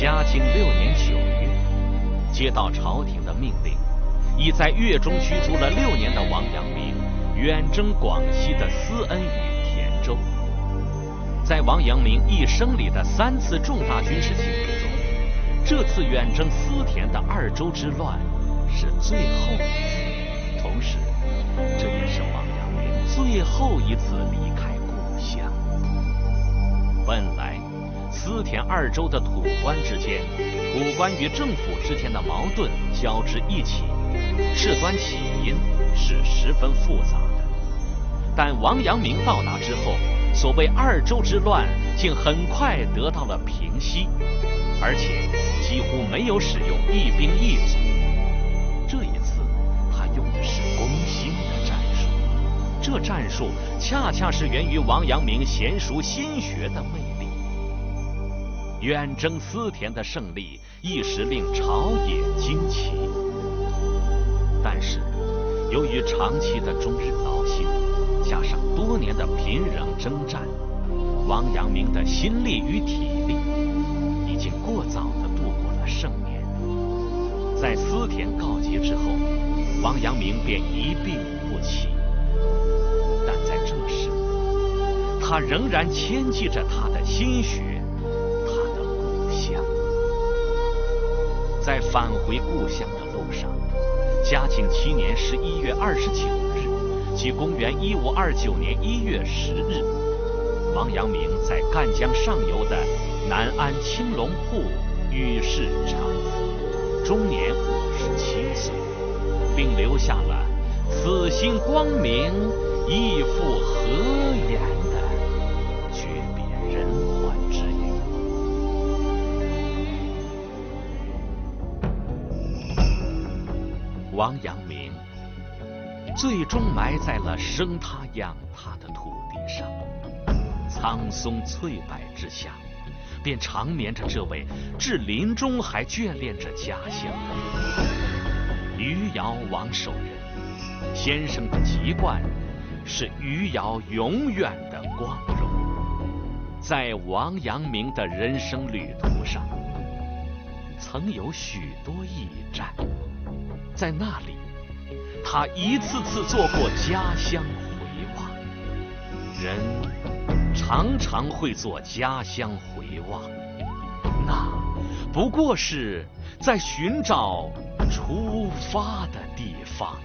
嘉靖六年九月，接到朝廷的命令，已在粤中居住了六年的王阳明远征广西的思恩与田州。在王阳明一生里的三次重大军事行动中，这次远征思田的二州之乱是最后一次，同时，这也是王阳明最后一次离开故乡。本来，思田二州的土官之间，土官与政府之间的矛盾交织一起，事端起因是十分复杂的。但王阳明到达之后，所谓二州之乱竟很快得到了平息，而且几乎没有使用一兵一卒。这一次，他用的是攻心的战术，这战术恰恰是源于王阳明娴熟心学的魅力。远征思田的胜利一时令朝野惊奇，但是由于长期的终日劳心，加上多年的频仍征战，王阳明的心力与体力已经过早地度过了盛年。在思田告捷之后，王阳明便一病不起，但在这时，他仍然牵记着他的心血。在返回故乡的路上，嘉靖七年十一月二十九日，即公元一五二九年一月十日，王阳明在赣江上游的南安青龙铺与世长辞，终年五十七岁，并留下了“此心光明，亦复何言”。王阳明最终埋在了生他养他的土地上，苍松翠柏之下，便长眠着这位至临终还眷恋着家乡的——余姚王守仁先生的籍贯是余姚永远的光荣。在王阳明的人生旅途上，曾有许多驿站。在那里，他一次次做过家乡回望。人常常会做家乡回望，那不过是在寻找出发的地方。